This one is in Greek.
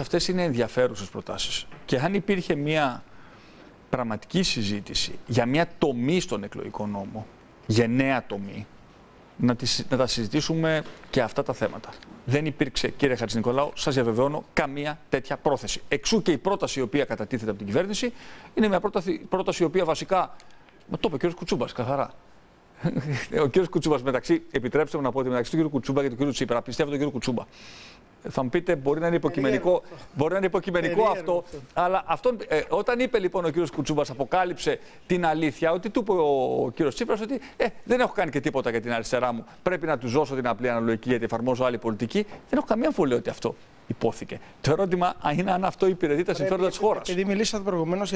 αυτές είναι ενδιαφέρουσες προτάσεις. Και αν υπήρχε μια πραγματική συζήτηση για μια τομή στον εκλογικό νόμο, γενναία τομή, να, τις, να τα συζητήσουμε και αυτά τα θέματα. Δεν υπήρξε, κύριε Χατζηνικολάου, σας διαβεβαιώνω, καμία τέτοια πρόθεση. Εξού και η πρόταση η οποία κατατίθεται από την κυβέρνηση είναι μια πρόταση, πρόταση η οποία βασικά. Μα το είπε ο κ. Κουτσούμπας, καθαρά. ο κ. Κουτσούμπας μεταξύ, επιτρέψτε μου να πω ότι μεταξύ του κ. Κουτσούμπα και του κ. Τσίπρα, πιστεύω τον κ. Κουτσούμπα. Θα μου πείτε, μπορεί να είναι υποκειμενικό, μπορεί να είναι υποκειμενικό αυτό, αλλά αυτόν, ε, όταν είπε λοιπόν ο κ. Κουτσούμπας, αποκάλυψε την αλήθεια, ότι του είπε ο κ. Τσίπρας ότι ε, δεν έχω κάνει και τίποτα για την αριστερά μου. Πρέπει να του δώσω την απλή αναλογική γιατί εφαρμόζω άλλη πολιτική. Δεν έχω καμία αμφιβολία ότι αυτό υπόθηκε. Το ερώτημα είναι αν αυτό υπηρετεί τα συμφέροντα της χώρας. Επειδή μιλήσατε προηγουμένως για